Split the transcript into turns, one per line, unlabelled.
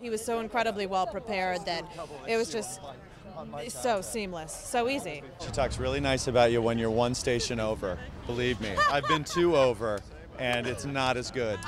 He was so incredibly well prepared that it was just so seamless, so easy.
She talks really nice about you when you're one station over. Believe me, I've been two over, and it's not as good.